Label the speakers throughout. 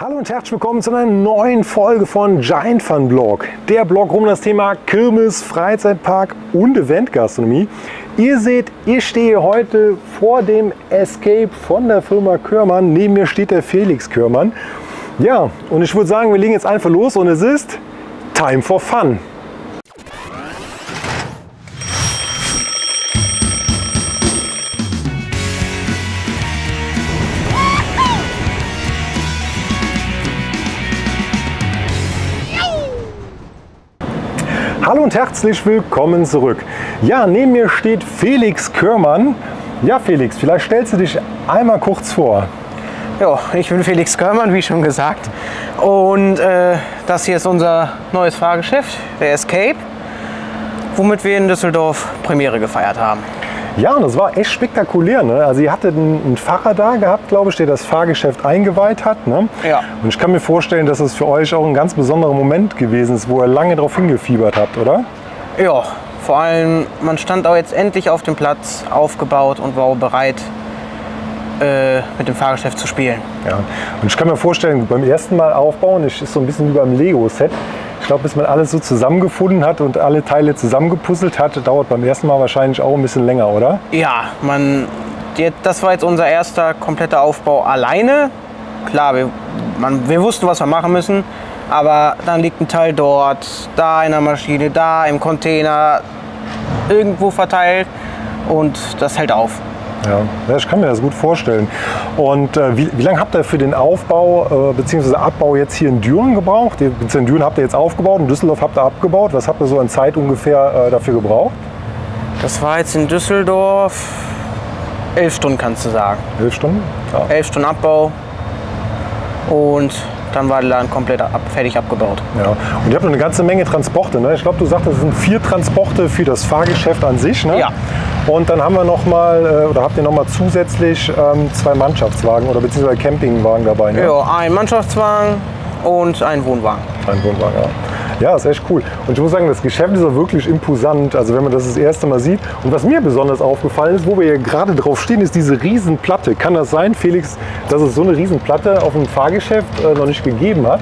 Speaker 1: Hallo und herzlich willkommen zu einer neuen Folge von Giant Fun Blog. Der Blog um das Thema Kirmes, Freizeitpark und Eventgastronomie. Ihr seht, ich stehe heute vor dem Escape von der Firma Körmann. Neben mir steht der Felix Körmann. Ja, und ich würde sagen, wir legen jetzt einfach los und es ist Time for Fun. Und herzlich willkommen zurück. Ja, neben mir steht Felix Körmann. Ja, Felix, vielleicht stellst du dich einmal kurz vor.
Speaker 2: Ja, ich bin Felix Körmann, wie schon gesagt. Und äh, das hier ist unser neues Fahrgeschäft, der Escape, womit wir in Düsseldorf Premiere gefeiert haben.
Speaker 1: Ja, und das war echt spektakulär. Ne? Also ihr hattet einen, einen Pfarrer da gehabt, glaube ich, der das Fahrgeschäft eingeweiht hat. Ne?
Speaker 2: Ja.
Speaker 1: Und ich kann mir vorstellen, dass es für euch auch ein ganz besonderer Moment gewesen ist, wo ihr lange darauf hingefiebert habt, oder?
Speaker 2: Ja, vor allem, man stand auch jetzt endlich auf dem Platz, aufgebaut und war bereit, äh, mit dem Fahrgeschäft zu spielen.
Speaker 1: Ja. Und ich kann mir vorstellen, beim ersten Mal aufbauen, ist so ein bisschen wie beim Lego-Set. Glaube, bis man alles so zusammengefunden hat und alle Teile zusammengepuzzelt hat, dauert beim ersten Mal wahrscheinlich auch ein bisschen länger, oder?
Speaker 2: Ja, man, das war jetzt unser erster kompletter Aufbau alleine. Klar, wir, man, wir wussten, was wir machen müssen, aber dann liegt ein Teil dort, da in der Maschine, da im Container, irgendwo verteilt und das hält auf.
Speaker 1: Ja, ja, ich kann mir das gut vorstellen. Und äh, wie, wie lange habt ihr für den Aufbau äh, bzw. Abbau jetzt hier in Düren gebraucht? In Düren habt ihr jetzt aufgebaut, in Düsseldorf habt ihr abgebaut. Was habt ihr so an Zeit ungefähr äh, dafür gebraucht?
Speaker 2: Das war jetzt in Düsseldorf elf Stunden, kannst du sagen.
Speaker 1: Elf Stunden? Ja.
Speaker 2: Elf Stunden Abbau und dann war der Laden komplett ab, fertig abgebaut.
Speaker 1: Ja. Und ihr habt noch eine ganze Menge Transporte. Ne? Ich glaube, du sagtest, es sind vier Transporte für das Fahrgeschäft an sich. Ne?
Speaker 2: Ja.
Speaker 1: Und dann haben wir noch mal, äh, oder habt ihr noch mal zusätzlich ähm, zwei Mannschaftswagen oder beziehungsweise Campingwagen dabei? Ne?
Speaker 2: Ja, ein Mannschaftswagen und ein Wohnwagen.
Speaker 1: Ein Wohnwagen, ja. Ja, ist echt cool. Und ich muss sagen, das Geschäft ist auch wirklich imposant, also wenn man das das erste Mal sieht. Und was mir besonders aufgefallen ist, wo wir hier gerade drauf stehen, ist diese Riesenplatte. Kann das sein, Felix, dass es so eine Riesenplatte auf dem Fahrgeschäft äh, noch nicht gegeben hat?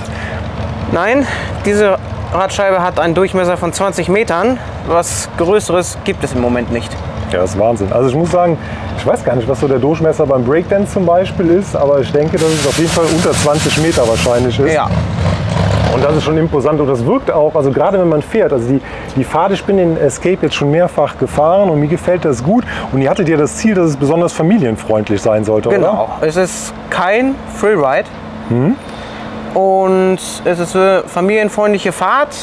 Speaker 2: Nein, diese Radscheibe hat einen Durchmesser von 20 Metern. Was Größeres gibt es im Moment nicht.
Speaker 1: Ja, das ist Wahnsinn. Also ich muss sagen, ich weiß gar nicht, was so der Durchmesser beim Breakdance zum Beispiel ist, aber ich denke, dass es auf jeden Fall unter 20 Meter wahrscheinlich ist.
Speaker 2: Ja,
Speaker 1: Und das ist schon imposant und das wirkt auch, also gerade wenn man fährt, also die, die Fahrt, ich bin den Escape jetzt schon mehrfach gefahren und mir gefällt das gut und ihr hattet ja das Ziel, dass es besonders familienfreundlich sein sollte,
Speaker 2: genau. Es ist kein Freeride. Und es ist eine familienfreundliche Fahrt.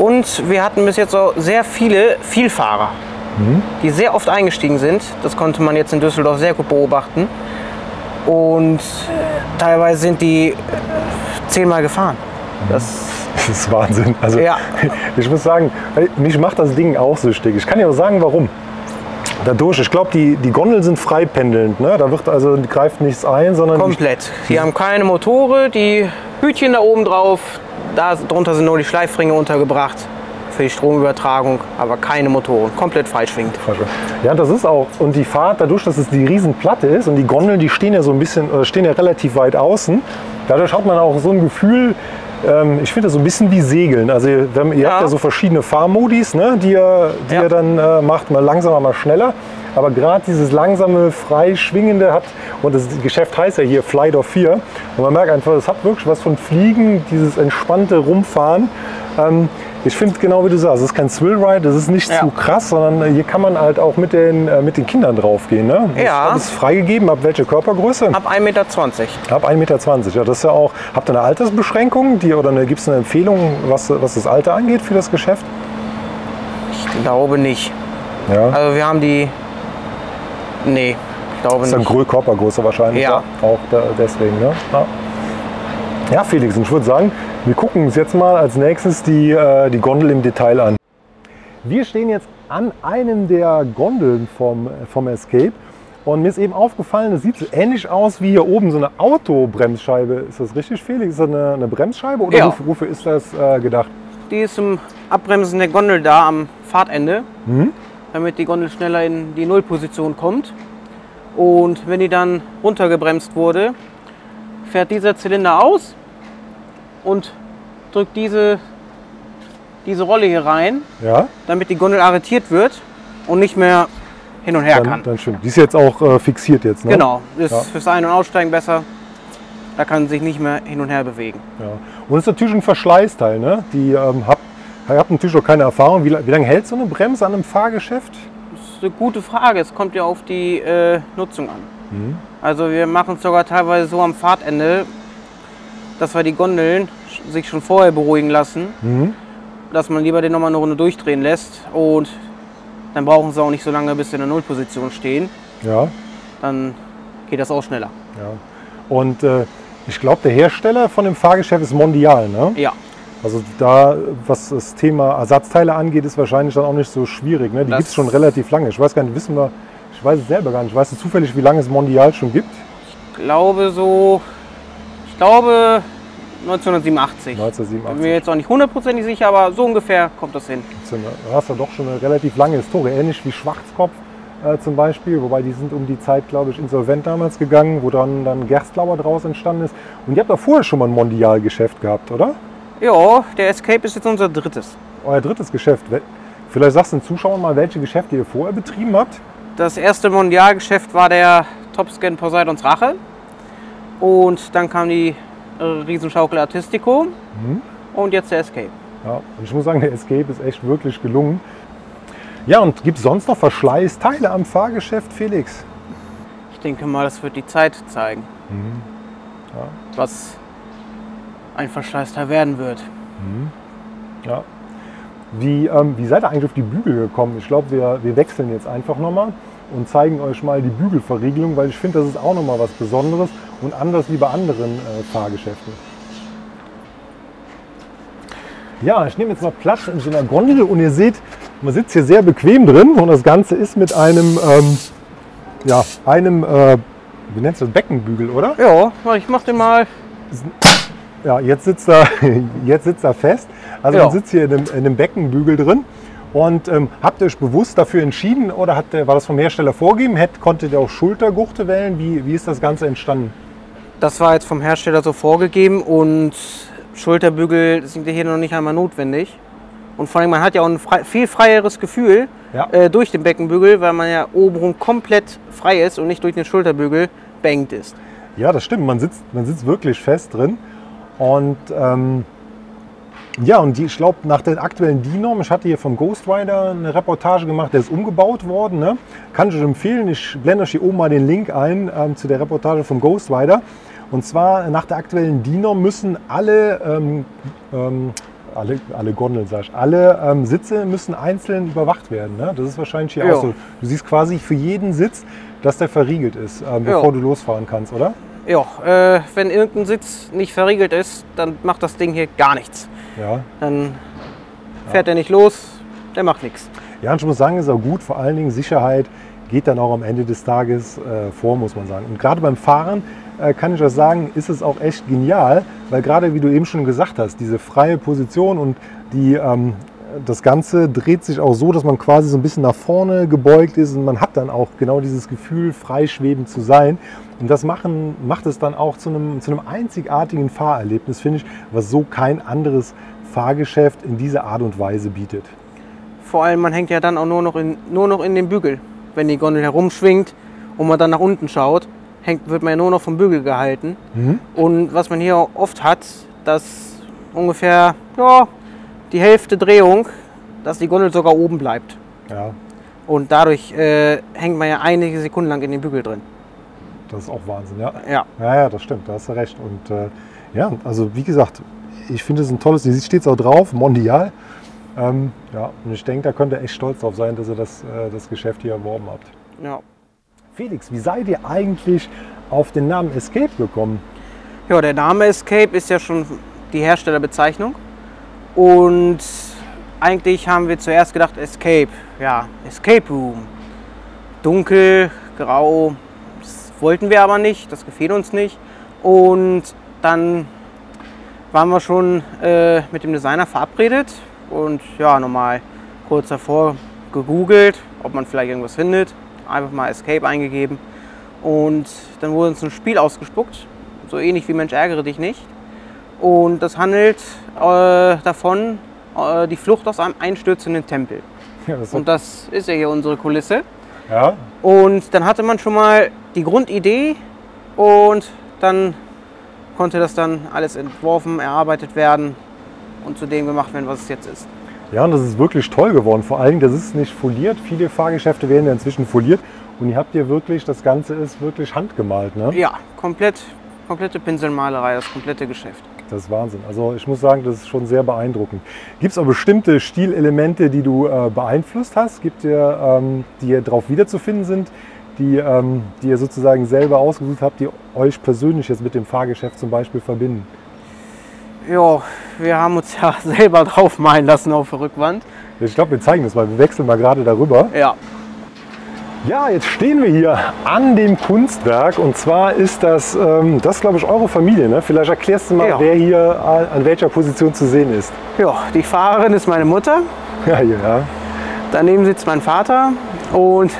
Speaker 2: Und wir hatten bis jetzt so sehr viele Vielfahrer, die sehr oft eingestiegen sind. Das konnte man jetzt in Düsseldorf sehr gut beobachten. Und teilweise sind die zehnmal gefahren. Das
Speaker 1: Das ist Wahnsinn. Also
Speaker 2: Ja.
Speaker 1: ich muss sagen, mich macht das Ding auch süchtig. Ich kann ja auch sagen, warum. Dadurch, ich glaube, die, die Gondeln sind freipendelnd. Ne? Da wird also greift nichts ein, sondern die,
Speaker 2: Komplett. Die haben keine Motore, die Hütchen da oben drauf, da drunter sind nur die Schleifringe untergebracht für die Stromübertragung, aber keine Motoren. Komplett freischwingend.
Speaker 1: Ja, das ist auch. Und die Fahrt, dadurch, dass es die Riesenplatte ist und die Gondeln, die stehen ja so ein bisschen, äh, stehen ja relativ weit außen. Dadurch hat man auch so ein Gefühl, ähm, ich finde das so ein bisschen wie Segeln. Also ihr, wenn, ihr
Speaker 2: Ja.
Speaker 1: habt ja so verschiedene Fahrmodis, ne, die, ihr, die
Speaker 2: Ja.
Speaker 1: ihr dann äh, macht, mal langsamer, mal schneller. Aber gerade dieses langsame, frei schwingende hat, und das Geschäft heißt ja hier Flight of Fear. Und man merkt einfach, es hat wirklich was von Fliegen, dieses entspannte Rumfahren. Ähm, ich finde genau wie du sagst, es ist kein Thrill-Ride, das ist nicht
Speaker 2: Ja.
Speaker 1: zu krass, sondern äh, hier kann man halt auch mit den, äh, mit den Kindern draufgehen. Ne? Das
Speaker 2: Ja.
Speaker 1: ist freigegeben, ab welche Körpergröße?
Speaker 2: Ab 1,20 Meter.
Speaker 1: Ab 1,20 Meter. Ja, das ist ja auch. Habt ihr eine Altersbeschränkung? Die, oder gibt es eine Empfehlung, was, was das Alter angeht für das Geschäft?
Speaker 2: Ich glaube nicht.
Speaker 1: Ja.
Speaker 2: Also wir haben die. Nee, ich glaube
Speaker 1: Das ist eine
Speaker 2: nicht.
Speaker 1: Grö Körpergröße wahrscheinlich.
Speaker 2: Ja.
Speaker 1: Auch da, deswegen. Ne? Ja. ja, Felix, und ich würde sagen, wir gucken uns jetzt mal als nächstes die, äh, die Gondel im Detail an. Wir stehen jetzt an einem der Gondeln vom, vom Escape. Und mir ist eben aufgefallen, das sieht so ähnlich aus wie hier oben so eine Autobremsscheibe. Ist das richtig, Felix? Ist das eine, eine Bremsscheibe oder
Speaker 2: Ja.
Speaker 1: wofür, wofür ist das äh, gedacht?
Speaker 2: Die ist zum Abbremsen der Gondel da am Fahrtende,
Speaker 1: Mhm.
Speaker 2: damit die Gondel schneller in die Nullposition kommt. Und wenn die dann runtergebremst wurde, fährt dieser Zylinder aus und drückt diese, diese Rolle hier rein,
Speaker 1: Ja,
Speaker 2: damit die Gondel arretiert wird und nicht mehr hin und her
Speaker 1: dann,
Speaker 2: kann.
Speaker 1: dann schön. Die ist jetzt auch äh, fixiert jetzt, ne?
Speaker 2: Genau, ist
Speaker 1: Ja.
Speaker 2: fürs Ein- und Aussteigen besser. Da kann sich nicht mehr hin und her bewegen.
Speaker 1: Ja. Und es ist natürlich ein Verschleißteil, ne? Die ähm, habt, ihr habt natürlich auch keine Erfahrung. Wie, wie lange hält so eine Bremse an einem Fahrgeschäft?
Speaker 2: Das ist eine gute Frage. Es kommt ja auf die äh, Nutzung an.
Speaker 1: Mhm.
Speaker 2: Also wir machen es sogar teilweise so am Fahrtende, dass wir die Gondeln sich schon vorher beruhigen lassen,
Speaker 1: Mhm.
Speaker 2: dass man lieber den nochmal eine Runde durchdrehen lässt und dann brauchen sie auch nicht so lange, bis sie in der Nullposition stehen.
Speaker 1: Ja,
Speaker 2: Dann geht das auch schneller.
Speaker 1: ja. Und äh, ich glaube, der Hersteller von dem Fahrgeschäft ist Mondial, ne?
Speaker 2: Ja,
Speaker 1: Also da, was das Thema Ersatzteile angeht, ist wahrscheinlich dann auch nicht so schwierig. Ne? Die gibt es schon relativ lange. Ich weiß gar nicht, wissen wir, ich weiß es selber gar nicht. Weißt du zufällig, wie lange es Mondial schon gibt?
Speaker 2: ich glaube so, ich glaube 1987. Bin mir
Speaker 1: 1987.
Speaker 2: jetzt auch nicht hundertprozentig sicher, aber so ungefähr kommt das hin.
Speaker 1: Du hast ja doch schon eine relativ lange Historie, ähnlich wie Schwarzkopf äh, zum Beispiel, wobei die sind um die Zeit, glaube ich, insolvent damals gegangen, wo dann, dann Gerstlauer draus entstanden ist. Und ihr habt da vorher schon mal ein Mondial-Geschäft gehabt, oder?
Speaker 2: Ja, der Escape ist jetzt unser drittes.
Speaker 1: Euer drittes Geschäft. Vielleicht sagst du den Zuschauern mal, welche Geschäfte ihr vorher betrieben habt.
Speaker 2: Das erste Mondialgeschäft war der Topscan Poseidons Rache. Und dann kam die äh, Riesenschaukel Artistico. Und jetzt der Escape.
Speaker 1: Ja, und ich muss sagen, der Escape ist echt wirklich gelungen. Ja, und gibt es sonst noch Verschleißteile am Fahrgeschäft, Felix?
Speaker 2: Ich denke mal, das wird die Zeit zeigen,
Speaker 1: Ja.
Speaker 2: was ein Verschleißteil werden wird.
Speaker 1: Ja. Wie, ähm, wie seid ihr eigentlich auf die Bügel gekommen? Ich glaube, wir, wir wechseln jetzt einfach nochmal und zeigen euch mal die Bügelverriegelung, weil ich finde, das ist auch nochmal was Besonderes und anders wie bei anderen äh, Fahrgeschäften. Ja, ich nehme jetzt mal Platz in so einer Gondel und ihr seht, man sitzt hier sehr bequem drin und das Ganze ist mit einem, ähm, ja, einem, äh, wie nennt das, Beckenbügel, oder?
Speaker 2: Ja, ich mach den mal.
Speaker 1: Ja, jetzt sitzt er, jetzt sitzt er fest. Also
Speaker 2: Ja.
Speaker 1: man sitzt hier in einem, in einem Beckenbügel drin. Und ähm, habt ihr euch bewusst dafür entschieden oder hat, war das vom Hersteller vorgegeben? Hätt, konntet ihr auch Schultergurte wählen? Wie, wie ist das Ganze entstanden?
Speaker 2: Das war jetzt vom Hersteller so vorgegeben und Schulterbügel sind hier noch nicht einmal notwendig. Und vor allem, man hat ja auch ein frei, viel freieres Gefühl
Speaker 1: Ja.
Speaker 2: äh, durch den Beckenbügel, weil man ja obenrum komplett frei ist und nicht durch den Schulterbügel beengt ist.
Speaker 1: Ja, das stimmt. Man sitzt, man sitzt wirklich fest drin. Und ähm, ja, und die, ich glaube, nach der aktuellen DIN-Norm, ich hatte hier vom Ghost Rider eine Reportage gemacht, der ist umgebaut worden. Ne? Kann ich euch empfehlen. Ich blende euch hier oben mal den Link ein ähm, zu der Reportage vom Ghost Rider. Und zwar nach der aktuellen DIN-Norm müssen alle, ähm, ähm, alle, alle Gondeln, sag ich, alle ähm, Sitze müssen einzeln überwacht werden. Ne? Das ist wahrscheinlich hier
Speaker 2: Ja.
Speaker 1: auch so. Du siehst quasi für jeden Sitz, dass der verriegelt ist, ähm,
Speaker 2: Ja.
Speaker 1: bevor du losfahren kannst, oder?
Speaker 2: Ja, äh, wenn irgendein Sitz nicht verriegelt ist, dann macht das Ding hier gar nichts.
Speaker 1: Ja.
Speaker 2: Dann fährt er nicht los, der macht nichts.
Speaker 1: Ja, und ich muss sagen, ist auch gut. Vor allen Dingen Sicherheit geht dann auch am Ende des Tages äh, vor, muss man sagen. Und gerade beim Fahren äh, kann ich euch sagen, ist es auch echt genial, weil gerade wie du eben schon gesagt hast, diese freie Position und die, ähm, das Ganze dreht sich auch so, dass man quasi so ein bisschen nach vorne gebeugt ist und man hat dann auch genau dieses Gefühl, freischwebend zu sein. Und das machen, macht es dann auch zu einem, zu einem einzigartigen Fahrerlebnis, finde ich, was so kein anderes Fahrgeschäft in dieser Art und Weise bietet.
Speaker 2: Vor allem, man hängt ja dann auch nur noch in, nur noch in den Bügel. Wenn die Gondel herumschwingt und man dann nach unten schaut, hängt, wird man ja nur noch vom Bügel gehalten. Und was man hier oft hat, dass ungefähr ja, die Hälfte Drehung, dass die Gondel sogar oben bleibt.
Speaker 1: Ja,
Speaker 2: Und dadurch äh, hängt man ja einige Sekunden lang in den Bügel drin.
Speaker 1: das ist auch Wahnsinn, ja.
Speaker 2: Ja,
Speaker 1: Ja, ja, das stimmt, da hast du recht. Und äh, ja, also wie gesagt, ich finde es ein tolles, hier steht es auch drauf, Mondial. Ähm, ja, und ich denke, da könnt ihr echt stolz drauf sein, dass ihr das, äh, das Geschäft hier erworben habt.
Speaker 2: ja.
Speaker 1: Felix, wie seid ihr eigentlich auf den Namen Escape gekommen?
Speaker 2: Ja, der Name Escape ist ja schon die Herstellerbezeichnung. Und eigentlich haben wir zuerst gedacht Escape. Ja, Escape Room. Dunkel, grau. Das wollten wir aber nicht, das gefiel uns nicht. Und dann waren wir schon äh, mit dem Designer verabredet und ja, nochmal kurz davor gegoogelt, ob man vielleicht irgendwas findet. Einfach mal Escape eingegeben. Und dann wurde uns ein Spiel ausgespuckt so ähnlich wie Mensch ärgere dich nicht. Und das handelt äh, davon, äh, die Flucht aus einem einstürzenden Tempel.
Speaker 1: Ja, das
Speaker 2: Und das ist ja hier unsere Kulisse.
Speaker 1: ja.
Speaker 2: Und dann hatte man schon mal die Grundidee und dann konnte das dann alles entworfen, erarbeitet werden und zu dem gemacht werden, was es jetzt ist.
Speaker 1: ja, und das ist wirklich toll geworden. Vor allem, das ist nicht foliert. Viele Fahrgeschäfte werden ja inzwischen foliert. Und ihr habt hier wirklich, das Ganze ist wirklich handgemalt. Ne?
Speaker 2: Ja, komplett, komplette Pinselmalerei, das komplette Geschäft.
Speaker 1: Das ist Wahnsinn. Also ich muss sagen, das ist schon sehr beeindruckend. Gibt es auch bestimmte Stilelemente, die du äh, beeinflusst hast? Gibt ihr, ähm, die darauf wiederzufinden sind, die, ähm, die ihr sozusagen selber ausgesucht habt, die euch persönlich jetzt mit dem Fahrgeschäft zum Beispiel verbinden?
Speaker 2: Ja, wir haben uns ja selber drauf malen lassen auf der Rückwand.
Speaker 1: Ich glaube, wir zeigen das mal. Wir wechseln mal gerade darüber.
Speaker 2: Ja,
Speaker 1: Ja, jetzt stehen wir hier an dem Kunstwerk und zwar ist das, ähm, das glaube ich, eure Familie. Ne? Vielleicht erklärst du mal,
Speaker 2: Ja.
Speaker 1: wer hier äh, an welcher Position zu sehen ist.
Speaker 2: ja, die Fahrerin ist meine Mutter,
Speaker 1: Ja, hier, ja.
Speaker 2: daneben sitzt mein Vater und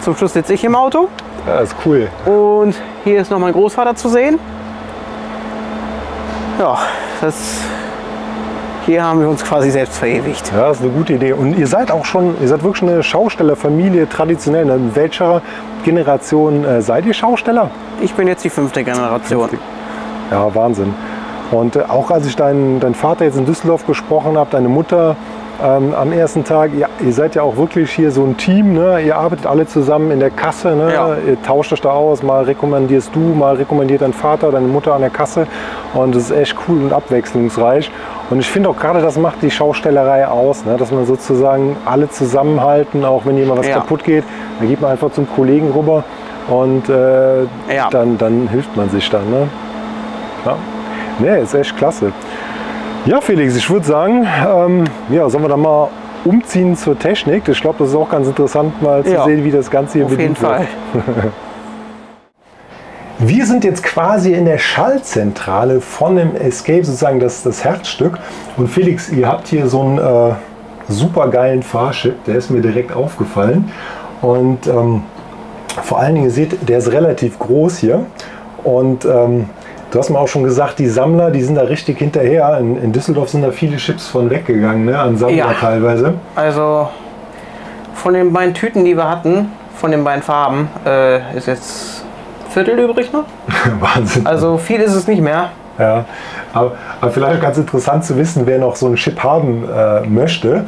Speaker 2: zum Schluss sitze ich im Auto.
Speaker 1: ja ist cool.
Speaker 2: Und hier ist noch mein Großvater zu sehen. Ja, das, hier haben wir uns quasi selbst verewigt.
Speaker 1: Ja, das ist eine gute Idee. Und ihr seid auch schon, ihr seid wirklich eine Schaustellerfamilie traditionell. ne? In welcher Generation äh, seid ihr Schausteller?
Speaker 2: Ich bin jetzt die fünfte Generation.
Speaker 1: Ja, Wahnsinn. Und äh, auch als ich deinen dein Vater jetzt in Düsseldorf gesprochen habe, deine Mutter ähm, am ersten Tag, ja, ihr seid ja auch wirklich hier so ein Team. Ne? Ihr arbeitet alle zusammen in der Kasse. Ne?
Speaker 2: Ja.
Speaker 1: Ihr tauscht euch da aus. Mal rekommendierst du, mal rekommendiert dein Vater, deine Mutter an der Kasse. Und das ist echt cool und abwechslungsreich. Und ich finde auch gerade, das macht die Schaustellerei aus, ne? dass man sozusagen alle zusammenhalten, auch wenn jemand was
Speaker 2: Ja.
Speaker 1: kaputt geht. Dann geht man einfach zum Kollegen rüber und äh,
Speaker 2: Ja.
Speaker 1: dann, dann hilft man sich dann. Ne? Ja. Nee, ist echt klasse. Ja, Felix, ich würde sagen, ähm, ja, sollen wir dann mal umziehen zur Technik? Ich glaube, das ist auch ganz interessant, mal zu
Speaker 2: Ja.
Speaker 1: sehen, wie das Ganze hier
Speaker 2: Auf jeden
Speaker 1: bedient wird.
Speaker 2: Fall.
Speaker 1: Wir sind jetzt quasi in der Schaltzentrale von dem Escape, sozusagen das, das Herzstück. Und Felix, ihr habt hier so einen äh, super geilen Fahrchip, der ist mir direkt aufgefallen. Und ähm, vor allen Dingen, ihr seht, der ist relativ groß hier. Und ähm, du hast mir auch schon gesagt, die Sammler, die sind da richtig hinterher. In, in Düsseldorf sind da viele Chips von weggegangen, ne? an Sammler
Speaker 2: Ja.
Speaker 1: teilweise.
Speaker 2: Also von den beiden Tüten, die wir hatten, von den beiden Farben, äh, ist jetzt Viertel übrig noch.
Speaker 1: Wahnsinn.
Speaker 2: Also viel ist es nicht mehr.
Speaker 1: Ja, aber, aber vielleicht ganz interessant zu wissen, wer noch so einen Chip haben äh, möchte.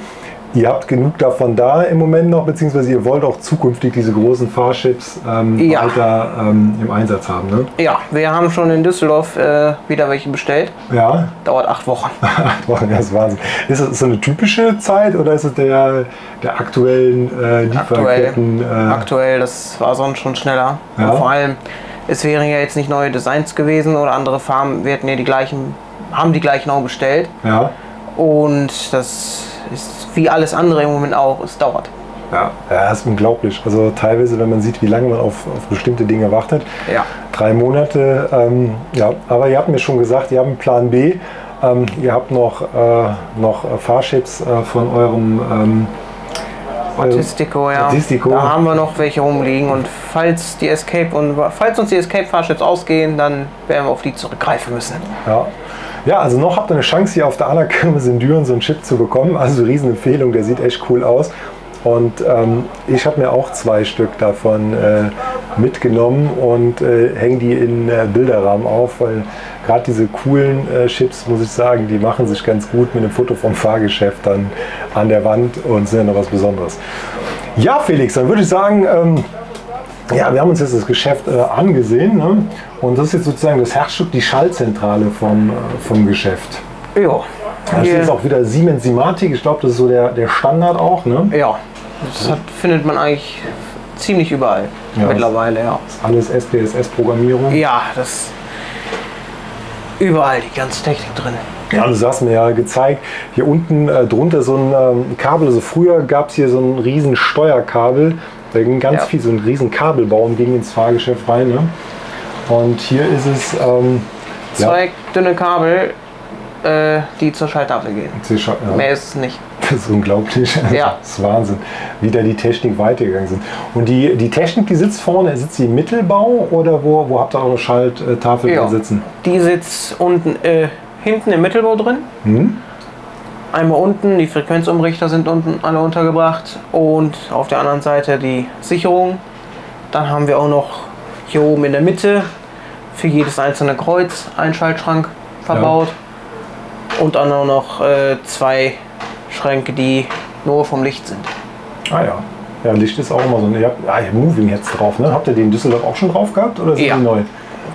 Speaker 1: Ihr habt genug davon da im Moment noch, beziehungsweise ihr wollt auch zukünftig diese großen Fahrchips ähm,
Speaker 2: Ja.
Speaker 1: weiter ähm, im Einsatz haben. Ne?
Speaker 2: Ja, wir haben schon in Düsseldorf äh, wieder welche bestellt.
Speaker 1: Ja,
Speaker 2: Dauert acht Wochen.
Speaker 1: acht Wochen, das ist Wahnsinn. Ist das so eine typische Zeit oder ist es der, der aktuellen äh, Lieferketten? Äh,
Speaker 2: Aktuell, das war sonst schon schneller.
Speaker 1: Ja.
Speaker 2: Und vor allem, es wären ja jetzt nicht neue Designs gewesen oder andere Farben. Wir hätten ja die gleichen, haben die gleichen auch bestellt.
Speaker 1: ja,
Speaker 2: Und das ist wie alles andere im Moment auch. Es dauert.
Speaker 1: ja, ja, das ist unglaublich. Also teilweise, wenn man sieht, wie lange man auf, auf bestimmte Dinge wartet.
Speaker 2: Ja.
Speaker 1: Drei Monate, ähm, ja, aber ihr habt mir schon gesagt, ihr habt einen Plan B. Ähm, ihr habt noch, äh, noch äh, Fahrchips äh, von eurem ähm,
Speaker 2: Statistico, ja.
Speaker 1: Statistico.
Speaker 2: Da haben wir noch welche rumliegen und falls die Escape und falls uns die Escape Fahrschips ausgehen, dann werden wir auf die zurückgreifen müssen.
Speaker 1: Ja. Ja, also noch habt ihr eine Chance hier auf der Anna-Kirmes in Düren so einen Chip zu bekommen. Also Riesenempfehlung, der sieht echt cool aus. Und ähm, ich habe mir auch zwei Stück davon äh, mitgenommen und äh, hänge die in äh, Bilderrahmen auf, weil gerade diese coolen äh, Chips, muss ich sagen, die machen sich ganz gut mit einem Foto vom Fahrgeschäft dann an der Wand und sind ja noch was Besonderes. Ja, Felix, dann würde ich sagen, ähm, ja, wir haben uns jetzt das Geschäft äh, angesehen ne? und das ist jetzt sozusagen das Herzstück, die Schaltzentrale vom, äh, vom Geschäft.
Speaker 2: Ja.
Speaker 1: Da steht
Speaker 2: Hier,
Speaker 1: jetzt auch wieder Siemens Simatic, ich glaube, das ist so der, der Standard auch. Ne?
Speaker 2: ja. Das hat, findet man eigentlich ziemlich überall
Speaker 1: Ja,
Speaker 2: mittlerweile, ja.
Speaker 1: Alles SPSS-Programmierung.
Speaker 2: Ja, das überall die ganze Technik drin.
Speaker 1: Ja, du hast mir ja gezeigt, hier unten äh, drunter so ein ähm, Kabel. Also früher gab es hier so ein riesen Steuerkabel. Da ging ganz
Speaker 2: Ja.
Speaker 1: viel, so ein riesen Kabelbaum ging ins Fahrgeschäft rein. Ne? Und hier ist es, ähm, ja,
Speaker 2: Zwei dünne Kabel, äh, die zur Schalttafel gehen.
Speaker 1: Sie scha- ja.
Speaker 2: Mehr ist es nicht.
Speaker 1: Das ist unglaublich.
Speaker 2: Ja.
Speaker 1: Das ist Wahnsinn, wie da die Technik weitergegangen sind. Und die, die Technik, die sitzt vorne, sitzt die im Mittelbau oder wo, wo habt ihr eure Schalttafel
Speaker 2: Ja.
Speaker 1: sitzen?
Speaker 2: Die sitzt unten, äh, hinten im Mittelbau drin.
Speaker 1: Hm?
Speaker 2: Einmal unten, die Frequenzumrichter sind unten alle untergebracht und auf der anderen Seite die Sicherung. Dann haben wir auch noch hier oben in der Mitte für jedes einzelne Kreuz einen Schaltschrank verbaut. Und dann auch noch äh, zwei Schränke, die nur vom Licht sind.
Speaker 1: Ah ja. Ja, Licht ist auch immer so ein. Ihr habt ah, Moving jetzt drauf, ne? Habt ihr die in Düsseldorf auch schon drauf gehabt oder sind
Speaker 2: Ja.
Speaker 1: die neu?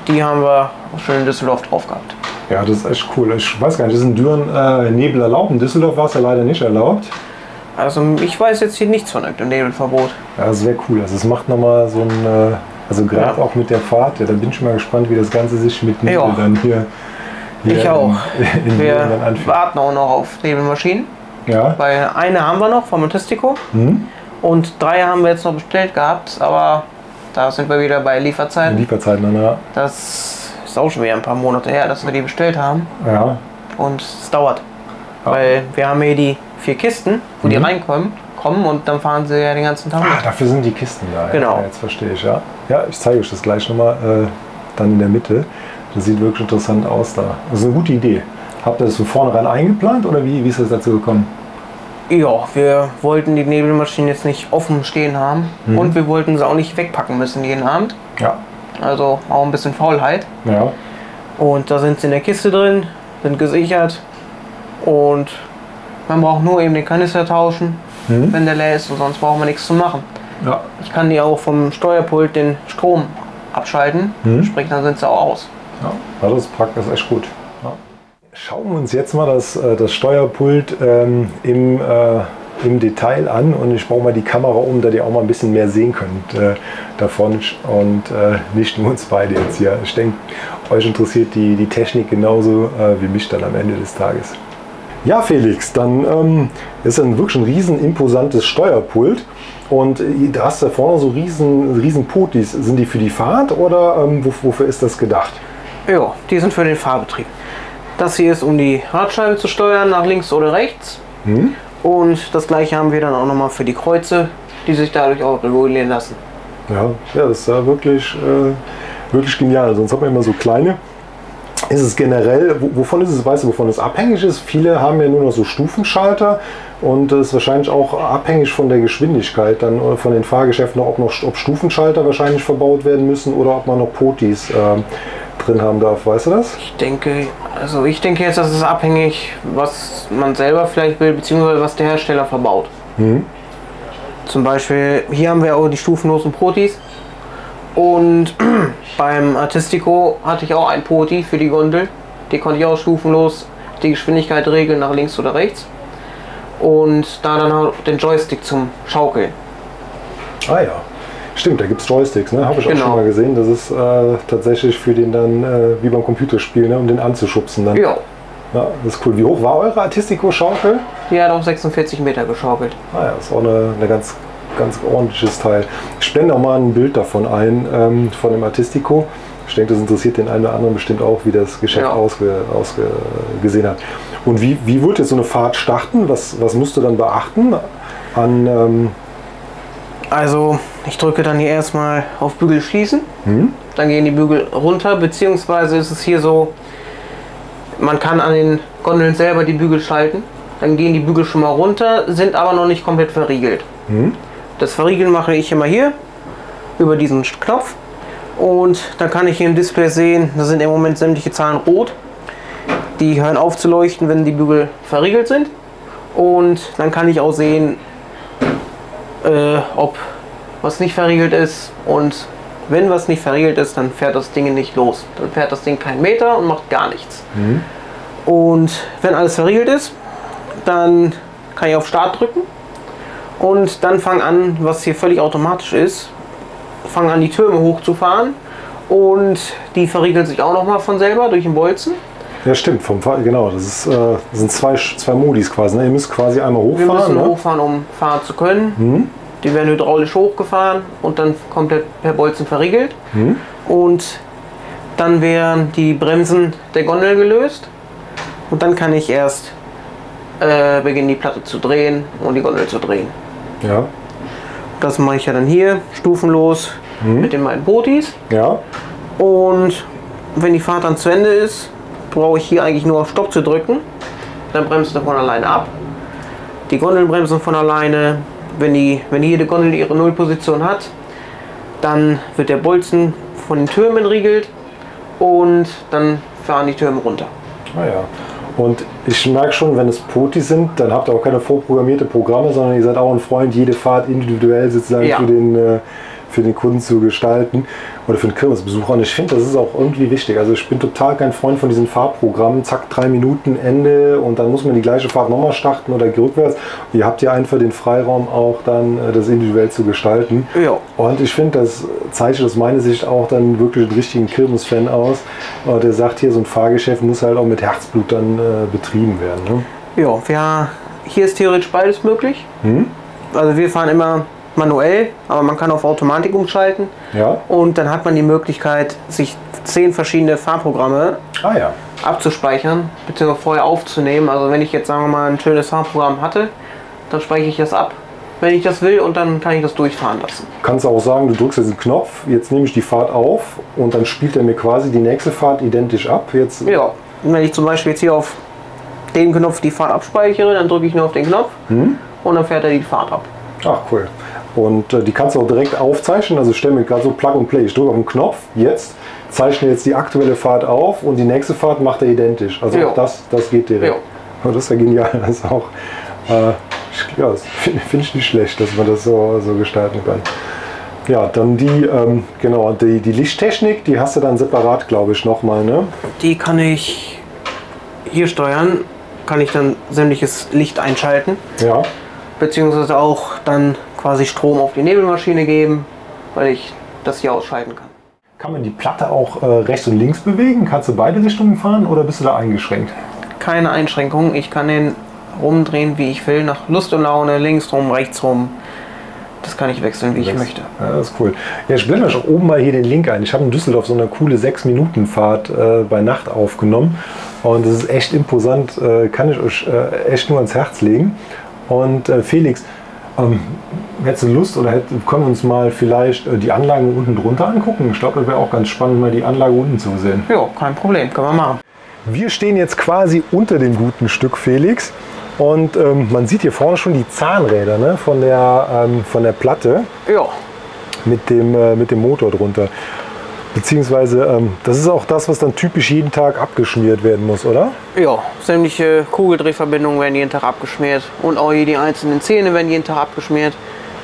Speaker 2: Die haben wir auch schon in Düsseldorf drauf gehabt.
Speaker 1: Ja, das ist echt cool. Ich weiß gar nicht, ist in Düren äh, Nebel erlaubt? In Düsseldorf war es ja leider nicht erlaubt.
Speaker 2: Also ich weiß jetzt hier nichts von irgendeinem Nebelverbot.
Speaker 1: Ja, das wäre cool. Also es macht nochmal so ein, äh, also gerade
Speaker 2: Ja.
Speaker 1: auch mit der Fahrt, ja, da bin ich mal gespannt, wie das Ganze sich mit Nebel
Speaker 2: Ja.
Speaker 1: dann hier, hier
Speaker 2: Ich auch.
Speaker 1: in, in
Speaker 2: Wir warten auch noch auf Nebelmaschinen.
Speaker 1: Ja,
Speaker 2: Weil eine haben wir noch vom Montistico
Speaker 1: hm?
Speaker 2: und drei haben wir jetzt noch bestellt gehabt, aber da sind wir wieder bei Lieferzeiten.
Speaker 1: Lieferzeiten ja.
Speaker 2: Das ist auch schon wieder ein paar Monate her, dass wir die bestellt haben
Speaker 1: ja.
Speaker 2: und es dauert.
Speaker 1: Ja.
Speaker 2: Weil wir haben hier die vier Kisten, wo die
Speaker 1: Mhm.
Speaker 2: reinkommen kommen und dann fahren sie ja den ganzen Tag
Speaker 1: Ah, dafür sind die Kisten da.
Speaker 2: Genau.
Speaker 1: Ja, jetzt verstehe ich, ja. Ja, ich zeige euch das gleich nochmal äh, dann in der Mitte. Das sieht wirklich interessant aus da. Das ist eine gute Idee. Habt ihr das von vornherein eingeplant oder wie, wie ist das dazu gekommen?
Speaker 2: Ja, wir wollten die Nebelmaschinen jetzt nicht offen stehen haben
Speaker 1: Mhm.
Speaker 2: und wir wollten sie auch nicht wegpacken müssen jeden Abend.
Speaker 1: Ja.
Speaker 2: Also auch ein bisschen Faulheit.
Speaker 1: Ja.
Speaker 2: Und da sind sie in der Kiste drin, sind gesichert und man braucht nur eben den Kanister tauschen,
Speaker 1: Mhm.
Speaker 2: wenn der leer ist und sonst brauchen wir nichts zu machen.
Speaker 1: Ja.
Speaker 2: Ich kann die auch vom Steuerpult den Strom abschalten,
Speaker 1: Mhm.
Speaker 2: sprich dann sind sie auch aus.
Speaker 1: Ja, ja, das ist praktisch echt gut. Ja. Schauen wir uns jetzt mal das, äh, das Steuerpult ähm, im, äh, im Detail an und ich baue mal die Kamera um, da ihr auch mal ein bisschen mehr sehen könnt äh, davon und äh, nicht nur uns beide jetzt hier. Ich denke, euch interessiert die, die Technik genauso äh, wie mich dann am Ende des Tages. Ja, Felix, dann ähm, ist ein wirklich ein riesen imposantes Steuerpult. Und äh, da hast du da vorne so riesen, riesen Potis. Sind die für die Fahrt oder ähm, wof- wofür ist das gedacht?
Speaker 2: Ja, die sind für den Fahrbetrieb. Das hier ist, um die Radscheibe zu steuern, nach links oder rechts.
Speaker 1: Hm?
Speaker 2: Und das gleiche haben wir dann auch nochmal für die Kreuze, die sich dadurch auch regulieren lassen.
Speaker 1: Ja, ja, das ist ja wirklich, äh, wirklich genial. Sonst hat man immer so kleine. Ist es generell, wo- wovon ist es, weißt du, wovon es abhängig ist? Viele haben ja nur noch so Stufenschalter und es ist wahrscheinlich auch abhängig von der Geschwindigkeit, dann oder von den Fahrgeschäften, ob noch ob Stufenschalter wahrscheinlich verbaut werden müssen oder ob man noch Potis ähm, drin haben darf. Weißt du das?
Speaker 2: Ich denke, also ich denke jetzt, das ist abhängig, was man selber vielleicht will, beziehungsweise was der Hersteller verbaut.
Speaker 1: Mhm.
Speaker 2: Zum Beispiel, hier haben wir auch die stufenlosen Protis. Und beim Artistico hatte ich auch ein Poti für die Gondel. Die konnte ich auch stufenlos die Geschwindigkeit regeln nach links oder rechts. Und da dann auch den Joystick zum Schaukeln.
Speaker 1: Ah ja. Stimmt, da gibt es Joysticks, ne? Habe ich auch
Speaker 2: Genau.
Speaker 1: schon mal gesehen. Das ist äh, tatsächlich für den dann, äh, wie beim Computerspiel, ne? um den anzuschubsen dann.
Speaker 2: Ja,
Speaker 1: Ja, das ist cool. Wie hoch war eure Artistico-Schaukel?
Speaker 2: die hat auch 46 Meter geschaukelt.
Speaker 1: Ah ja, ist auch eine, eine ganz, ganz ordentliches Teil. Ich blende auch mal ein Bild davon ein, ähm, von dem Artistico. Ich denke, das interessiert den einen oder anderen bestimmt auch, wie das Geschäft
Speaker 2: Ja.
Speaker 1: ausge, ausgesehen hat. Und wie, wie wird jetzt so eine Fahrt starten? Was, was musst du dann beachten an... Ähm,
Speaker 2: Also, ich drücke dann hier erstmal auf Bügel schließen.
Speaker 1: hm?
Speaker 2: Dann gehen die Bügel runter, beziehungsweise ist es hier so, man kann an den Gondeln selber die Bügel schalten. Dann gehen die Bügel schon mal runter, sind aber noch nicht komplett verriegelt.
Speaker 1: Hm?
Speaker 2: Das Verriegeln mache ich immer hier über diesen Knopf. Und dann kann ich hier im Display sehen, da sind im Moment sämtliche Zahlen rot. Die hören auf zu leuchten, wenn die Bügel verriegelt sind. Und dann kann ich auch sehen, äh, ob was nicht verriegelt ist. Und wenn was nicht verriegelt ist, dann fährt das Ding nicht los. Dann fährt das Ding keinen Meter und macht gar nichts.
Speaker 1: Hm?
Speaker 2: Und wenn alles verriegelt ist, dann kann ich auf Start drücken und dann fangen an, was hier völlig automatisch ist, fangen an die Türme hochzufahren und die verriegeln sich auch nochmal von selber durch den Bolzen.
Speaker 1: Ja, stimmt, vom genau. Das, ist, äh, das sind zwei, zwei Modis quasi. Ne? Ihr müsst quasi einmal
Speaker 2: Wir
Speaker 1: hochfahren.
Speaker 2: müssen
Speaker 1: ne?
Speaker 2: hochfahren, um fahren zu können.
Speaker 1: Hm?
Speaker 2: Die werden hydraulisch hochgefahren und dann komplett per Bolzen verriegelt.
Speaker 1: Hm?
Speaker 2: Und dann werden die Bremsen der Gondel gelöst und dann kann ich erst äh, beginnen die Platte zu drehen und die Gondel zu drehen.
Speaker 1: Ja.
Speaker 2: Das mache ich ja dann hier stufenlos mit den beiden Botis.
Speaker 1: Ja.
Speaker 2: Und wenn die Fahrt dann zu Ende ist, brauche ich hier eigentlich nur auf Stopp zu drücken. Dann bremst er von alleine ab. Die Gondeln bremsen von alleine. Wenn, die, wenn jede Gondel ihre Nullposition hat, dann wird der Bolzen von den Türmen entriegelt und dann fahren die Türme runter.
Speaker 1: Ah ja. Und ich merke schon, wenn es Poti sind, dann habt ihr auch keine vorprogrammierte Programme, sondern ihr seid auch ein Freund, jede Fahrt individuell sozusagen
Speaker 2: Ja.
Speaker 1: für, den, äh, für den Kunden zu gestalten oder für den Kirmesbesucher. Und ich finde, das ist auch irgendwie wichtig. Also ich bin total kein Freund von diesen Fahrprogrammen. Zack, drei Minuten, Ende und dann muss man die gleiche Fahrt nochmal starten oder rückwärts. Ihr habt ja einfach den Freiraum auch dann, äh, das individuell zu gestalten.
Speaker 2: Ja.
Speaker 1: Und ich finde, das zeichnet aus meiner Sicht auch dann wirklich einen richtigen Kirmes-Fan aus. Äh, Der sagt hier, so ein Fahrgeschäft muss halt auch mit Herzblut dann äh, betrieben werden. Ne?
Speaker 2: Ja, wir, hier ist theoretisch beides möglich. Also wir fahren immer manuell, aber man kann auf Automatik umschalten.
Speaker 1: Ja?
Speaker 2: Und dann hat man die Möglichkeit, sich zehn verschiedene Fahrprogramme
Speaker 1: Ah ja.
Speaker 2: abzuspeichern, beziehungsweise vorher aufzunehmen. Also wenn ich jetzt, sagen wir mal, ein schönes Fahrprogramm hatte, dann speichere ich das ab, wenn ich das will, und dann kann ich das durchfahren lassen.
Speaker 1: Kannst auch sagen, du drückst jetzt einen Knopf, jetzt nehme ich die Fahrt auf und dann spielt er mir quasi die nächste Fahrt identisch ab. Jetzt,
Speaker 2: Ja, und wenn ich zum Beispiel jetzt hier auf den Knopf die Fahrt abspeichere, dann drücke ich nur auf den Knopf und dann fährt er die Fahrt ab.
Speaker 1: Ach cool. Und äh, die kannst du auch direkt aufzeichnen. Also ich stelle mir gerade so Plug and Play. Ich drücke auf den Knopf, jetzt, zeichne jetzt die aktuelle Fahrt auf und die nächste Fahrt macht er identisch. Also
Speaker 2: Ja.
Speaker 1: auch das, das geht direkt. Oh, das ist ja genial. Das ist auch, äh, ja, finde find ich nicht schlecht, dass man das so, so gestalten kann. Ja, dann die, ähm, genau, die, die Lichttechnik, die hast du dann separat, glaube ich, nochmal, ne?
Speaker 2: Die kann ich hier steuern, kann ich dann sämtliches Licht einschalten,
Speaker 1: Ja.
Speaker 2: beziehungsweise auch dann quasi Strom auf die Nebelmaschine geben, weil ich das hier ausschalten kann.
Speaker 1: Kann man die Platte auch äh, rechts und links bewegen? Kannst du beide Richtungen fahren oder bist du da eingeschränkt?
Speaker 2: Keine Einschränkungen, ich kann den rumdrehen, wie ich will, nach Lust und Laune, links rum, rechts rum. Das kann ich wechseln, wie ich möchte.
Speaker 1: Ja, das ist cool. Ja, ich blende euch auch oben mal hier den Link ein. Ich habe in Düsseldorf so eine coole 6-Minuten-Fahrt äh, bei Nacht aufgenommen. Und das ist echt imposant. Äh, kann ich euch äh, echt nur ans Herz legen. Und äh, Felix, ähm, hättest du Lust oder hätt, können wir uns mal vielleicht äh, die Anlagen unten drunter angucken? Ich glaube, das wäre auch ganz spannend, mal die Anlage unten zu sehen.
Speaker 2: Ja, kein Problem, können wir machen.
Speaker 1: Wir stehen jetzt quasi unter dem guten Stück Felix. Und ähm, man sieht hier vorne schon die Zahnräder ne, von, der, ähm, von der Platte.
Speaker 2: Ja,
Speaker 1: mit dem, äh, mit dem Motor drunter. Beziehungsweise, ähm, das ist auch das, was dann typisch jeden Tag abgeschmiert werden muss, oder?
Speaker 2: ja, sämtliche Kugeldrehverbindungen werden jeden Tag abgeschmiert und auch hier die einzelnen Zähne werden jeden Tag abgeschmiert.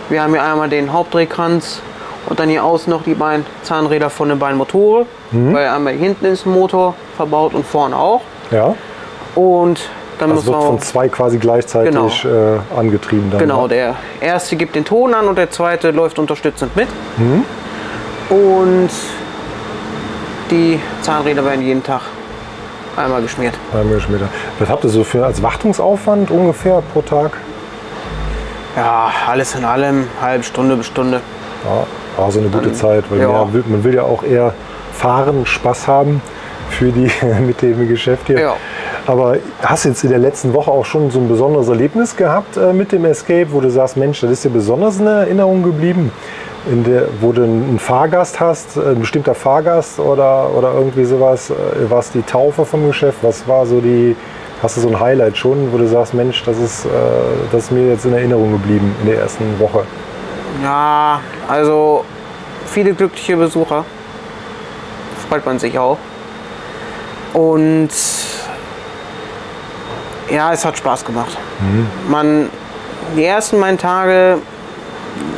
Speaker 2: Wir haben hier einmal den Hauptdrehkranz und dann hier außen noch die beiden Zahnräder von den beiden Motoren, weil einmal hinten ist ein Motor verbaut und vorne auch.
Speaker 1: Ja.
Speaker 2: Und dann
Speaker 1: Das
Speaker 2: muss
Speaker 1: wird
Speaker 2: man
Speaker 1: von zwei quasi gleichzeitig äh, angetrieben. Dann,
Speaker 2: Genau,
Speaker 1: ne?
Speaker 2: der erste gibt den Ton an und der zweite läuft unterstützend mit. Und die Zahnräder werden jeden Tag einmal geschmiert.
Speaker 1: Einmal geschmiert. Was habt ihr so für als Wartungsaufwand ungefähr pro Tag?
Speaker 2: Ja, alles in allem, halbe Stunde bis Stunde.
Speaker 1: Ja, so eine gute Zeit, weil
Speaker 2: ja.
Speaker 1: will, man will ja auch eher fahren, Spaß haben für die mit dem Geschäft hier.
Speaker 2: Ja.
Speaker 1: Aber hast du jetzt in der letzten Woche auch schon so ein besonderes Erlebnis gehabt äh, mit dem Escape, wo du sagst, Mensch, das ist dir besonders in Erinnerung geblieben? In der, wo du einen Fahrgast hast, ein bestimmter Fahrgast oder, oder irgendwie sowas, äh, war es die Taufe vom Geschäft? Was war so die, hast du so ein Highlight schon, wo du sagst, Mensch, das ist, äh, das ist mir jetzt in Erinnerung geblieben in der ersten Woche?
Speaker 2: Ja, also viele glückliche Besucher. Freut man sich auch. Und ja, es hat Spaß gemacht. Man, die ersten beiden Tage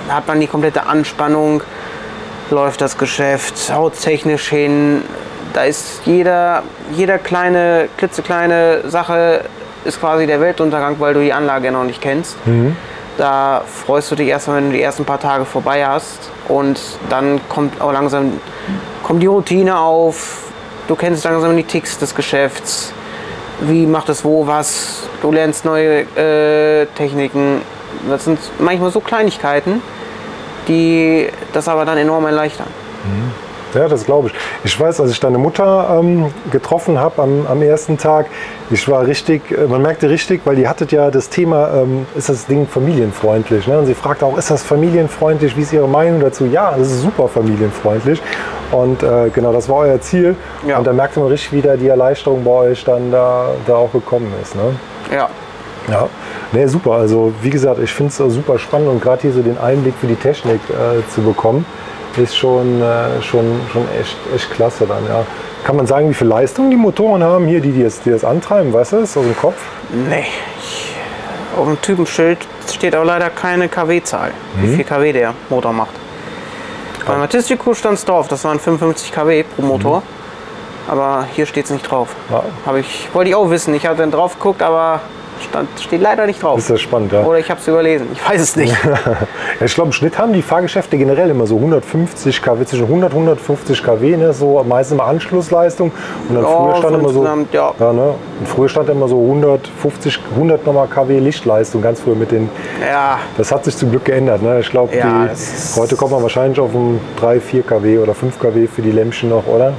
Speaker 2: hat man die komplette Anspannung, läuft das Geschäft, haut technisch hin. Da ist jeder, jeder kleine, klitzekleine Sache ist quasi der Weltuntergang, weil du die Anlage ja noch nicht kennst. Da freust du dich erstmal, wenn du die ersten paar Tage vorbei hast. Und dann kommt auch langsam kommt die Routine auf. Du kennst langsam die Ticks des Geschäfts. Wie macht es wo was? Du lernst neue äh, Techniken. Das sind manchmal so Kleinigkeiten, die das aber dann enorm erleichtern.
Speaker 1: Ja, das glaube ich. Ich weiß, als ich deine Mutter ähm, getroffen habe am, am ersten Tag, ich war richtig, äh, man merkte richtig, weil die hattet ja das Thema, ähm, ist das Ding familienfreundlich? Ne? Und sie fragte auch, ist das familienfreundlich? Wie ist Ihre Meinung dazu? Ja, das ist super familienfreundlich. Und äh, genau, das war euer Ziel.
Speaker 2: Ja.
Speaker 1: Und da merkte man richtig, wie da die Erleichterung bei euch dann da, da auch gekommen ist. Ne?
Speaker 2: Ja.
Speaker 1: Ja, nee, super. Also wie gesagt, ich finde es super spannend und gerade hier so den Einblick für die Technik äh, zu bekommen, ist schon, äh, schon, schon echt, echt klasse dann. Ja. Kann man sagen, wie viel Leistung die Motoren haben hier, die, die, das, die das antreiben? Weißt du das aus dem Kopf?
Speaker 2: Nee. Auf dem Typenschild steht aber leider keine kW-Zahl, wie viel kW der Motor macht. Beim Artistico stand es drauf, das waren 55 kW pro Motor. Aber hier steht es nicht drauf.
Speaker 1: Ja.
Speaker 2: Hab ich, wollte ich auch wissen. Ich habe dann drauf geguckt, aber stand, steht leider nicht drauf.
Speaker 1: Ist das spannend, ja.
Speaker 2: Oder ich habe es überlesen. Ich weiß es nicht.
Speaker 1: Ja, ich glaube, im Schnitt haben die Fahrgeschäfte generell immer so 150 kW, zwischen 100 und 150 kW, ne, so meistens immer Anschlussleistung. Und dann
Speaker 2: Ja,
Speaker 1: früher stand
Speaker 2: so
Speaker 1: immer so,
Speaker 2: insgesamt, ja.
Speaker 1: ne, und früher stand immer so 150, 100 nochmal kW Lichtleistung, ganz früher mit den,
Speaker 2: ja,
Speaker 1: das hat sich zum Glück geändert. Ne? Ich glaube,
Speaker 2: Ja,
Speaker 1: heute kommt man wahrscheinlich auf um 3, 4 kW oder 5 kW für die Lämpchen noch, oder?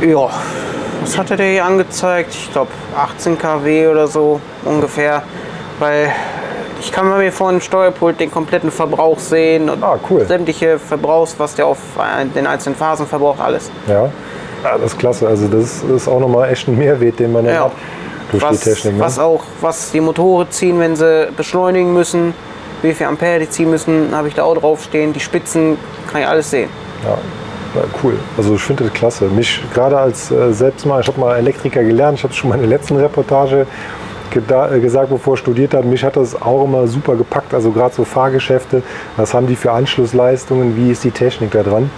Speaker 2: ja. Was hatte der hier angezeigt? Ich glaube 18 kW oder so ungefähr. Weil ich kann bei mir vor dem Steuerpult den kompletten Verbrauch sehen und
Speaker 1: Ah, cool.
Speaker 2: sämtliche Verbrauchs, was der auf äh, den einzelnen Phasen verbraucht, alles.
Speaker 1: Ja. das ist klasse. Also das ist auch nochmal echt ein Mehrwert, den man
Speaker 2: Ja.
Speaker 1: hat durch
Speaker 2: Was,
Speaker 1: die Technik. Ne?
Speaker 2: was auch, was die Motoren ziehen, wenn sie beschleunigen müssen, wie viel Ampere die ziehen müssen, habe ich da auch drauf stehen. Die Spitzen kann ich alles sehen.
Speaker 1: Ja, cool. Also ich finde das klasse. Mich gerade als äh, selbst mal, ich habe mal Elektriker gelernt, ich habe es schon mal in der letzten Reportage äh, gesagt, bevor ich studiert habe, mich hat das auch immer super gepackt. Also gerade so Fahrgeschäfte, was haben die für Anschlussleistungen, wie ist die Technik da dran?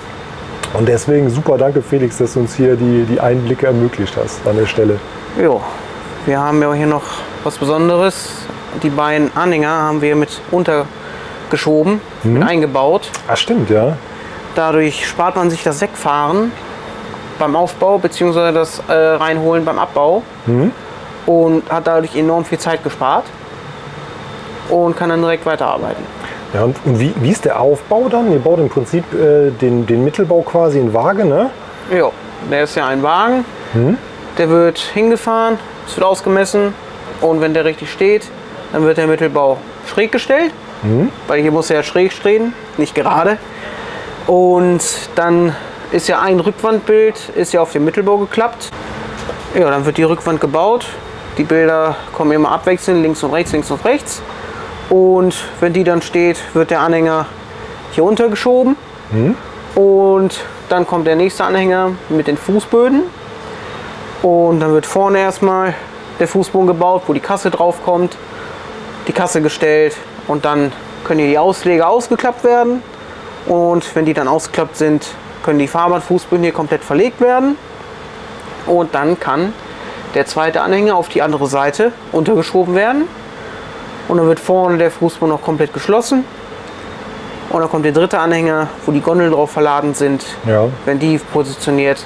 Speaker 1: Und deswegen super danke Felix, dass du uns hier die, die Einblicke ermöglicht hast an der Stelle.
Speaker 2: Jo, wir haben ja hier noch was Besonderes. Die beiden Anhänger haben wir mit untergeschoben,
Speaker 1: Mhm.
Speaker 2: mit eingebaut.
Speaker 1: Ah, stimmt, ja.
Speaker 2: Dadurch spart man sich das Wegfahren beim Aufbau bzw. das äh, Reinholen beim Abbau
Speaker 1: Mhm.
Speaker 2: und hat dadurch enorm viel Zeit gespart und kann dann direkt weiterarbeiten.
Speaker 1: ja und und wie, wie ist der Aufbau dann? Ihr baut im Prinzip äh, den, den Mittelbau quasi in Waage, ne?
Speaker 2: Jo, der ist ja ein Wagen, der wird hingefahren, es wird ausgemessen und wenn der richtig steht, dann wird der Mittelbau schräg gestellt, weil hier muss er ja schräg stehen, nicht gerade. Und dann ist ja ein Rückwandbild, ist ja auf den Mittelbau geklappt. Ja, dann wird die Rückwand gebaut. Die Bilder kommen immer abwechselnd, links und rechts, links und rechts. Und wenn die dann steht, wird der Anhänger hier untergeschoben. Und dann kommt der nächste Anhänger mit den Fußböden. Und dann wird vorne erstmal der Fußboden gebaut, wo die Kasse drauf kommt. Die Kasse gestellt und dann können hier die Ausleger ausgeklappt werden. Und wenn die dann ausgeklappt sind, können die Fahrbahnfußböden hier komplett verlegt werden. Und dann kann der zweite Anhänger auf die andere Seite untergeschoben werden. Und dann wird vorne der Fußboden noch komplett geschlossen. Und dann kommt der dritte Anhänger, wo die Gondeln drauf verladen sind.
Speaker 1: Ja.
Speaker 2: Wenn die positioniert,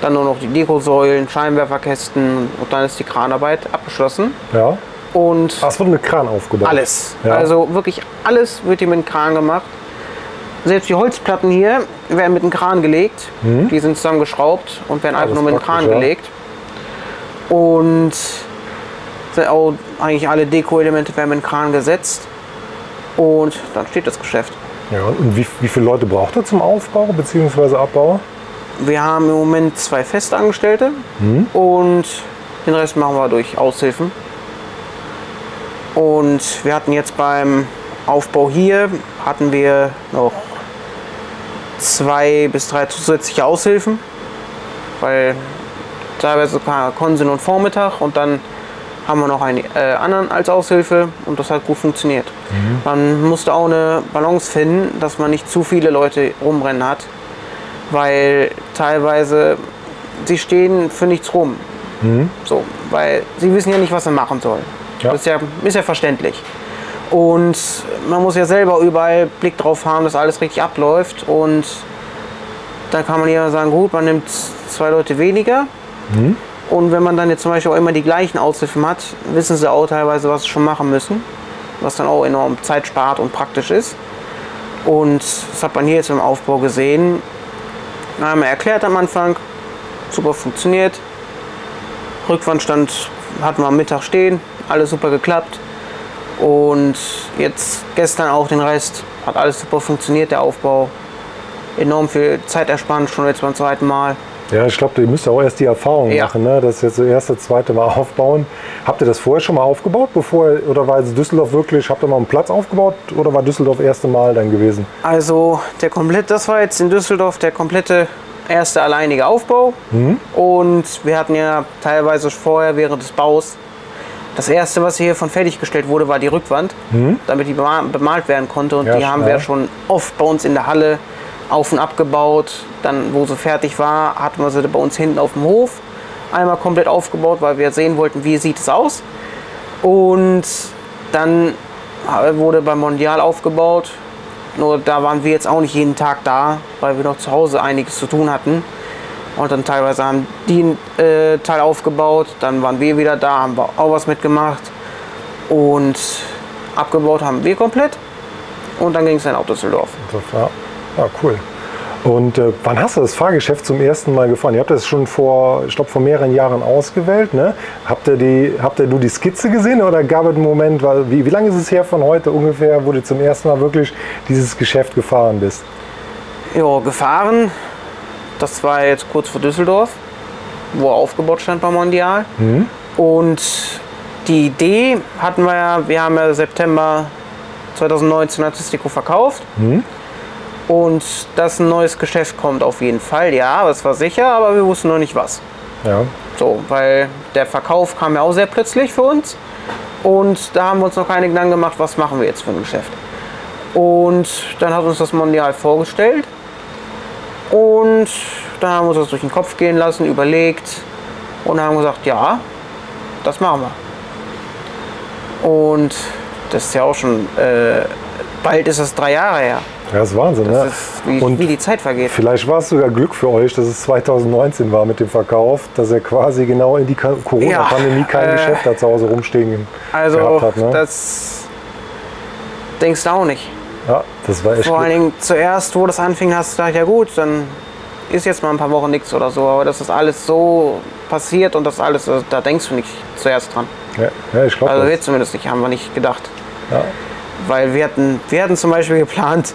Speaker 2: dann nur noch die Dekosäulen, Scheinwerferkästen und dann ist die Kranarbeit abgeschlossen.
Speaker 1: Ja.
Speaker 2: Und
Speaker 1: Ah, es wird mit Kran aufgebaut.
Speaker 2: alles.
Speaker 1: Ja.
Speaker 2: Also wirklich alles wird hier mit dem Kran gemacht. Selbst die Holzplatten hier werden mit dem Kran gelegt. Die sind zusammengeschraubt und werden einfach
Speaker 1: das
Speaker 2: nur mit dem
Speaker 1: ist
Speaker 2: Kran
Speaker 1: ja.
Speaker 2: gelegt. Und auch eigentlich alle Deko-Elemente werden mit dem Kran gesetzt. Und dann steht das Geschäft.
Speaker 1: Ja, und wie, wie viele Leute braucht er zum Aufbau bzw. Abbau?
Speaker 2: Wir haben im Moment zwei Festangestellte und den Rest machen wir durch Aushilfen. Und wir hatten jetzt beim Aufbau hier, hatten wir noch zwei bis drei zusätzliche Aushilfen, weil teilweise sie nur Vormittag und dann haben wir noch einen äh, anderen als Aushilfe und das hat gut funktioniert. Man musste auch eine Balance finden, dass man nicht zu viele Leute rumrennen hat, weil teilweise sie stehen für nichts rum. So, weil sie wissen ja nicht, was sie machen sollen.
Speaker 1: Ja.
Speaker 2: Das ist ja, ist ja verständlich. Und man muss ja selber überall Blick drauf haben, dass alles richtig abläuft. Und dann kann man ja sagen, gut, man nimmt zwei Leute weniger. Und wenn man dann jetzt zum Beispiel auch immer die gleichen Aushilfen hat, wissen sie auch teilweise, was sie schon machen müssen. Was dann auch enorm Zeit spart und praktisch ist. Und das hat man hier jetzt im Aufbau gesehen. Haben wir erklärt am Anfang. Super funktioniert. Rückwandstand hatten wir am Mittag stehen. Alles super geklappt. Und jetzt gestern auch den Rest. Hat alles super funktioniert, der Aufbau. Enorm viel Zeit erspannt, schon jetzt beim zweiten Mal.
Speaker 1: Ja, ich glaube, ihr müsst auch erst die Erfahrung
Speaker 2: Ja.
Speaker 1: machen, ne? das jetzt das erste, zweite Mal aufbauen. Habt ihr das vorher schon mal aufgebaut, bevor oder war es Düsseldorf wirklich, habt ihr mal einen Platz aufgebaut oder war Düsseldorf das erste Mal dann gewesen?
Speaker 2: Also der komplett, das war jetzt in Düsseldorf der komplette erste alleinige Aufbau. Und wir hatten ja teilweise vorher während des Baus das erste, was hiervon fertiggestellt wurde, war die Rückwand, damit die bema- bemalt werden konnte. Und
Speaker 1: Ja,
Speaker 2: die haben
Speaker 1: schnell.
Speaker 2: wir schon oft bei uns in der Halle auf und abgebaut. Dann, wo sie fertig war, hatten wir sie bei uns hinten auf dem Hof einmal komplett aufgebaut, weil wir sehen wollten, wie sieht es aus. Und dann wurde beim Mondial aufgebaut. Nur da waren wir jetzt auch nicht jeden Tag da, weil wir noch zu Hause einiges zu tun hatten. Und dann teilweise haben die einen äh, Teil aufgebaut, dann waren wir wieder da, haben wir auch was mitgemacht. Und abgebaut haben wir komplett. Und dann ging es dann auf Düsseldorf.
Speaker 1: Das war, ja, cool. Und äh, wann hast du das Fahrgeschäft zum ersten Mal gefahren? Ihr habt das schon vor, ich glaube, vor mehreren Jahren ausgewählt. Ne? Habt, ihr die, habt ihr nur die Skizze gesehen oder gab es einen Moment, weil, wie, wie lange ist es her von heute ungefähr, wo du zum ersten Mal wirklich dieses Geschäft gefahren bist?
Speaker 2: Ja, gefahren. Das war jetzt kurz vor Düsseldorf, wo er aufgebaut stand beim Mondial. Und die Idee hatten wir ja, wir haben ja September 2019 hat Tistico verkauft. Und dass ein neues Geschäft kommt auf jeden Fall, ja, das war sicher, aber wir wussten noch nicht was.
Speaker 1: Ja.
Speaker 2: So, weil der Verkauf kam ja auch sehr plötzlich für uns. Und da haben wir uns noch keine Gedanken gemacht, was machen wir jetzt für ein Geschäft. Und dann hat uns das Mondial vorgestellt. Und dann haben wir uns das durch den Kopf gehen lassen, überlegt und haben gesagt, ja, das machen wir. Und das ist ja auch schon, äh, bald ist es drei Jahre her.
Speaker 1: Ja, das ist Wahnsinn.
Speaker 2: Das
Speaker 1: ne?
Speaker 2: ist, wie,
Speaker 1: Und
Speaker 2: wie die Zeit vergeht.
Speaker 1: Vielleicht war es sogar Glück für euch, dass es 2019 war mit dem Verkauf, dass er quasi genau in die Corona-Pandemie kein
Speaker 2: äh,
Speaker 1: Geschäft da zu Hause rumstehen
Speaker 2: Also,
Speaker 1: gehabt hat. Ne?
Speaker 2: das denkst du auch nicht.
Speaker 1: ja, das war echt
Speaker 2: Vor allen. Dingen zuerst, wo das anfing, hast du gedacht, ja gut, dann ist jetzt mal ein paar Wochen nichts oder so. Aber das ist alles so passiert und das alles, äh, da denkst du nicht zuerst dran.
Speaker 1: Ja, ja, ich glaube
Speaker 2: Also wir
Speaker 1: das.
Speaker 2: zumindest nicht, haben wir nicht gedacht.
Speaker 1: Ja.
Speaker 2: Weil wir hatten, wir hatten zum Beispiel geplant,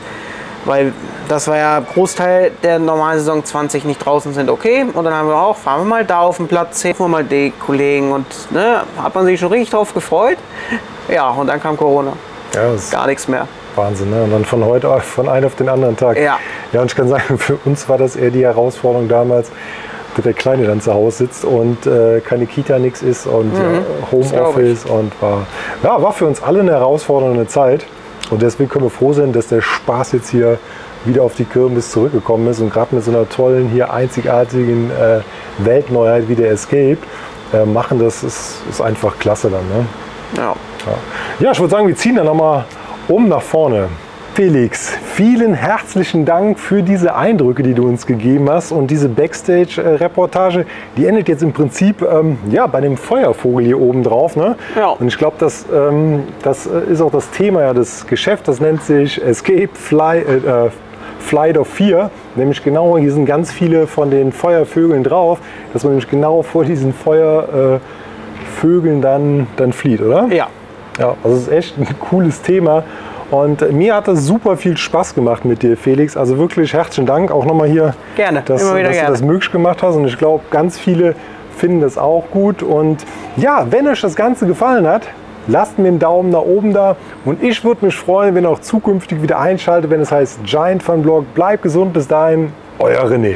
Speaker 2: weil das war ja Großteil der normalen Saison 20 nicht draußen sind, okay. Und dann haben wir auch, fahren wir mal da auf den Platz, sehen wir mal die Kollegen und ne, hat man sich schon richtig drauf gefreut. Ja, und dann kam Corona.
Speaker 1: Ja, das
Speaker 2: Gar nichts mehr.
Speaker 1: Wahnsinn. Ne? Und dann von heute auf, von einem auf den anderen Tag.
Speaker 2: Ja.
Speaker 1: Ja, und ich kann sagen, für uns war das eher die Herausforderung damals, dass der Kleine dann zu Hause sitzt und äh, keine Kita, nichts ist und
Speaker 2: Mhm.
Speaker 1: ja,
Speaker 2: glaub
Speaker 1: Homeoffice und war, ja, war für uns alle eine herausfordernde Zeit. Und deswegen können wir froh sein, dass der Spaß jetzt hier wieder auf die Kirmes zurückgekommen ist und gerade mit so einer tollen, hier einzigartigen äh, Weltneuheit wie der Escape äh, machen, das ist, ist einfach klasse dann. Ne?
Speaker 2: Ja.
Speaker 1: Ja, ich würde sagen, wir ziehen dann nochmal um nach vorne. Felix, vielen herzlichen Dank für diese Eindrücke, die du uns gegeben hast. Und diese Backstage-Reportage, die endet jetzt im Prinzip ähm, ja, bei dem Feuervogel hier oben drauf. Ne?
Speaker 2: Ja.
Speaker 1: Und ich glaube, das, ähm, das äh, ist auch das Thema ja, des Geschäfts. Das nennt sich Escape Fly, äh, äh, Flight of 4. Nämlich genau, hier sind ganz viele von den Feuervögeln drauf, dass man nämlich genau vor diesen Feuervögeln äh, dann, dann flieht, oder?
Speaker 2: Ja.
Speaker 1: Ja, also es ist echt ein cooles Thema. Und mir hat das super viel Spaß gemacht mit dir, Felix. Also wirklich herzlichen Dank. Auch nochmal hier,
Speaker 2: Gerne,
Speaker 1: dass, dass
Speaker 2: gerne.
Speaker 1: du das möglich gemacht hast. Und ich glaube, ganz viele finden das auch gut. Und ja, wenn euch das Ganze gefallen hat, lasst mir einen Daumen nach oben da. Und ich würde mich freuen, wenn ihr auch zukünftig wieder einschaltet, wenn es heißt Giant Fun Blog. Bleibt gesund, bis dahin, euer René.